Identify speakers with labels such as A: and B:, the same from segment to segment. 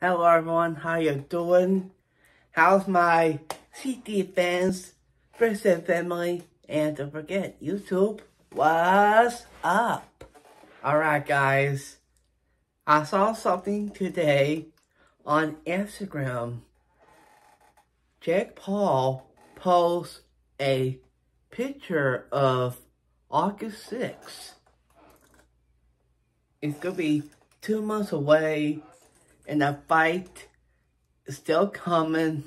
A: Hello everyone, how you doing? How's my CT fans, friends and family? And don't forget, YouTube, what's up? Alright guys, I saw something today on Instagram. Jake Paul posts a picture of August 6th. It's gonna be two months away and the fight is still coming.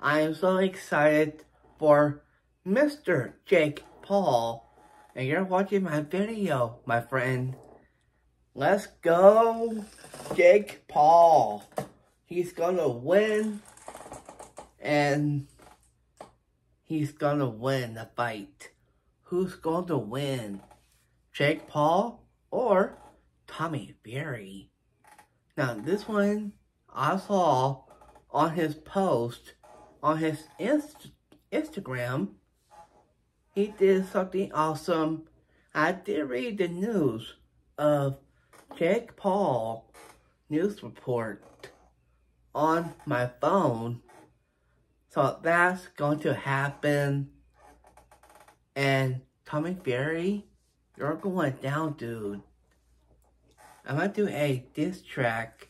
A: I am so excited for Mr. Jake Paul. And you're watching my video, my friend. Let's go, Jake Paul. He's gonna win. And he's gonna win the fight. Who's to win? Jake Paul or Tommy Fury? Now, this one I saw on his post on his Inst Instagram. He did something awesome. I did read the news of Jake Paul news report on my phone. So that's going to happen. And Tommy Fury, you're going down, dude. I'm gonna do a diss track,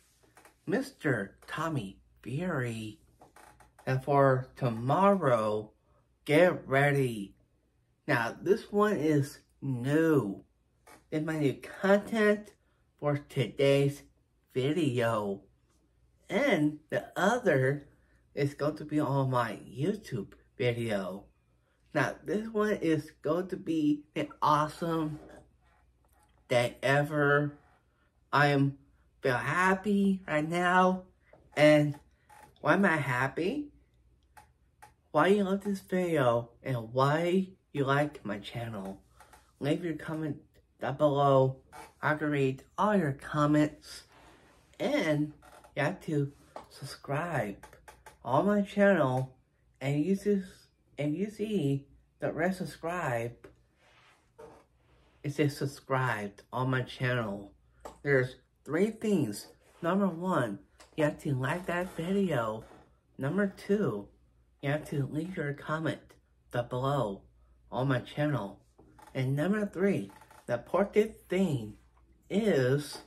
A: Mr. Tommy Fury. And for tomorrow, get ready. Now, this one is new. It's my new content for today's video. And the other is going to be on my YouTube video. Now, this one is going to be an awesome day ever I am feel happy right now. And why am I happy? Why you love this video and why you like my channel. Leave your comment down below. I can read all your comments. And you have to subscribe on my channel and you this and you see the red subscribe. It says subscribed on my channel there's three things. Number one, you have to like that video. Number two, you have to leave your comment down below on my channel. And number three, the important thing is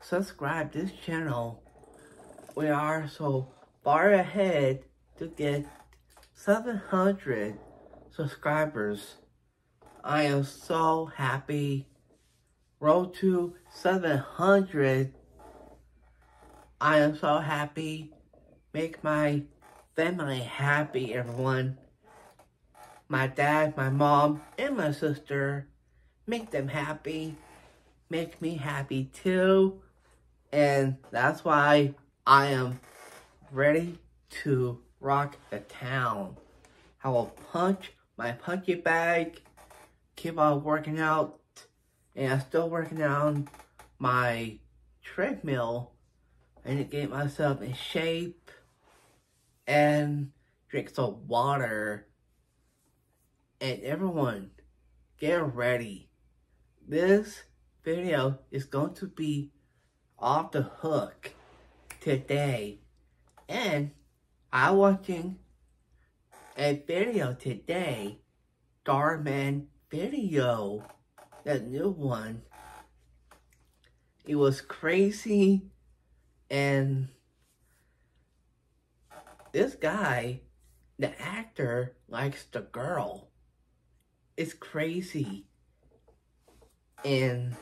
A: subscribe this channel. We are so far ahead to get 700 subscribers. I am so happy road to 700. I am so happy. Make my family happy, everyone. My dad, my mom, and my sister. Make them happy. Make me happy too. And that's why I am ready to rock the town. I will punch my punchy bag, keep on working out, and I'm still working on my treadmill. and to get myself in shape and drink some water. And everyone, get ready. This video is going to be off the hook today. And I'm watching a video today, Starman video that new one, it was crazy and this guy, the actor, likes the girl. It's crazy. And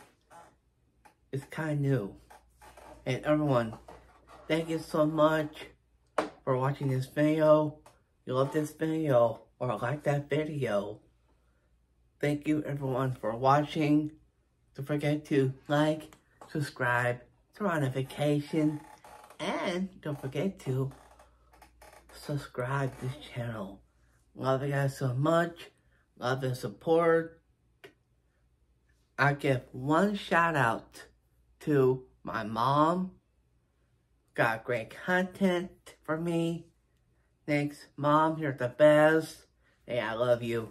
A: it's kind of new. And everyone, thank you so much for watching this video. You love this video or like that video. Thank you everyone for watching. Don't forget to like, subscribe, turn on notification, and don't forget to subscribe this channel. Love you guys so much. Love and support. I give one shout out to my mom. Got great content for me. Thanks, mom. You're the best. Hey, I love you.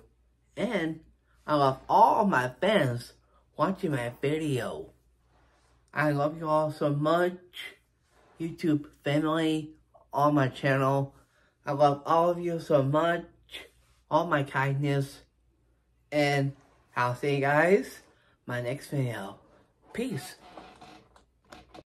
A: And I love all my fans watching my video. I love you all so much. YouTube family on my channel. I love all of you so much, all my kindness, and I'll see you guys my next video. Peace.